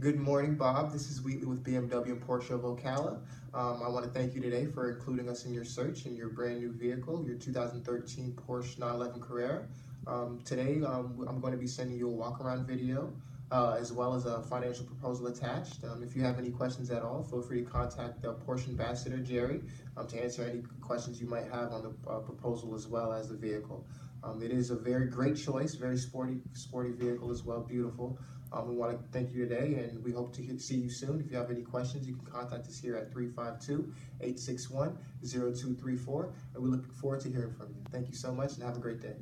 Good morning, Bob. This is Wheatley with BMW and Porsche of Ocala. Um, I want to thank you today for including us in your search in your brand new vehicle, your 2013 Porsche 911 Carrera. Um, today, um, I'm going to be sending you a walk around video uh, as well as a financial proposal attached. Um, if you have any questions at all, feel free to contact the Porsche Ambassador, Jerry, um, to answer any questions you might have on the uh, proposal as well as the vehicle. Um, it is a very great choice, very sporty, sporty vehicle as well, beautiful. Um, we want to thank you today and we hope to see you soon. If you have any questions, you can contact us here at 352-861-0234 and we look forward to hearing from you. Thank you so much and have a great day.